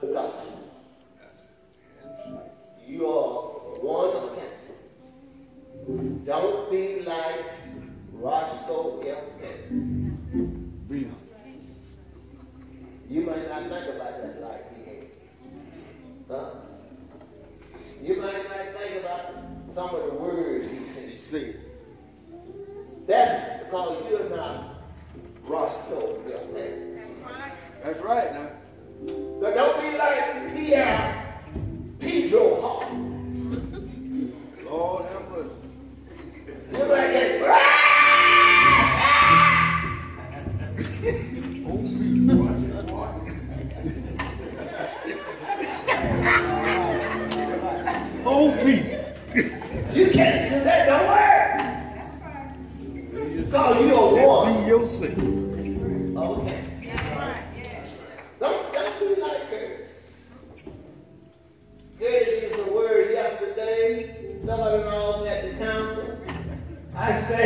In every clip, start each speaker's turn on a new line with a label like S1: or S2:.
S1: the gospel. You are one of them. Don't be like Roscoe F.
S2: Be
S1: You might not think about that like he had. Huh? You might not think about some of the words he said.
S2: said.
S1: That's because you're not Roscoe F.
S2: That's right. That's right now.
S1: But don't be like me, Pierre Pedro Hall.
S2: Lord have mercy.
S1: You like that.
S2: Old people.
S1: You can't do that, don't worry. Because you are one.
S2: Be yourself.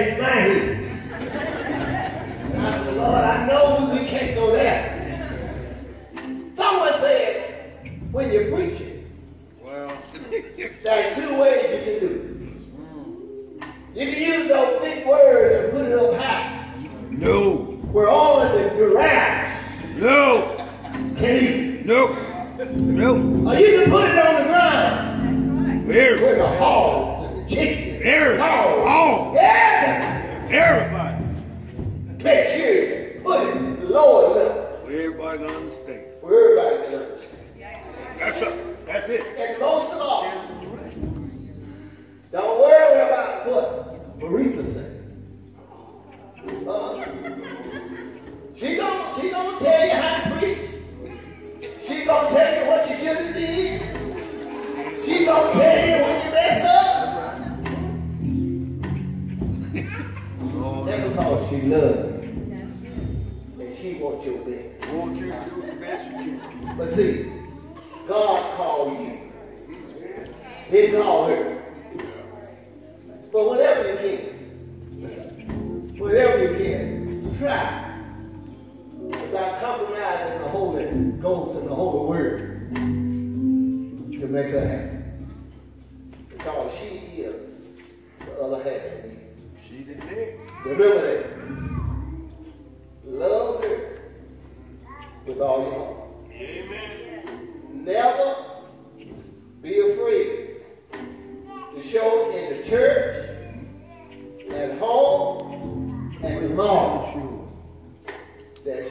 S1: I stay. I said, Lord, I know we can't go there. Someone said, when you're preaching,
S2: Well,
S1: there's two ways you can do it. You can use those big words and put it up high.
S2: no,
S1: We're all in the garage.
S2: no,
S1: Can you?
S2: no, no.
S1: Or you can put it on the ground.
S2: Every,
S1: Where the hog, the chicken,
S2: every,
S1: hog.
S2: all,
S1: Yeah.
S2: everybody.
S1: Make sure you put it lower level
S2: Everybody gonna understand.
S1: where everybody can understand.
S2: That's it. That's it.
S1: And most of all, don't worry about what Maritha said. Uh, she gonna, she gonna tell you how to preach. She gonna tell you what you should have did. She gonna tell because she loves you. And she wants your best.
S2: Want you do the best you can.
S1: But see, God called you. He called her. But whatever you can, whatever you can, try without compromising the Holy Ghost and the Holy Word to make her happy.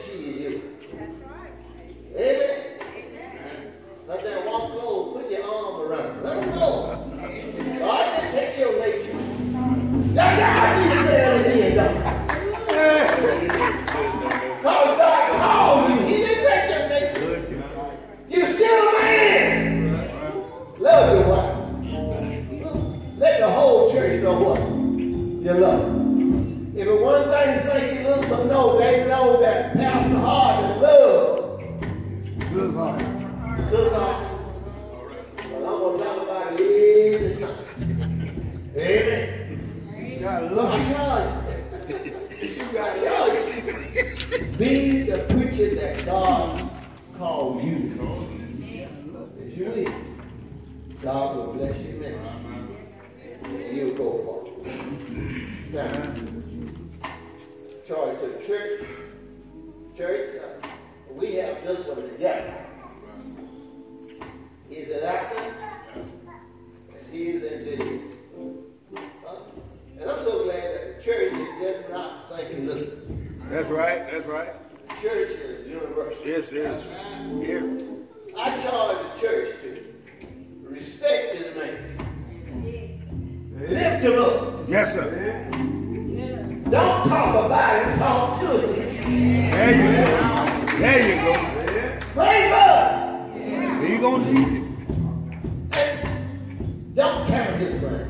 S1: She is you. Amen. Let that walk over, put your arm around her. Let them go. God didn't take your nature. Now, now, I need to say that again, Because God called you. He didn't take your nature. You still a man. Love your wife. Let the whole church know what? You love. If it one thing St. Elizabeth know, they know that Pastor Hardin love.
S2: Good heart.
S1: Good God. Well, I'm going to talk about it every Sunday. Amen.
S2: You gotta love
S1: I
S2: it.
S1: you. You got to charge you. Be the preacher that God called you. If you need, God will bless you man. And you'll go far. Now, an actor, and he's engineer. Uh, And I'm so glad that the church is just not St.
S2: That's right. That's right.
S1: Church is universal.
S2: Yes, yes. Every.
S1: I charge the church to respect this man. Lift him up.
S2: Yes, sir. Yes.
S1: Don't talk about him, talk to him.
S2: There you go. There you go.
S1: Pray for him.
S2: He gonna need it.
S1: His money.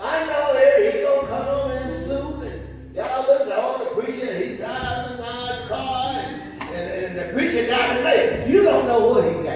S1: I know that he's gonna come on in and y'all look at all the preacher, he drives a nice car and, and, and the preacher got it made. You don't know what he got.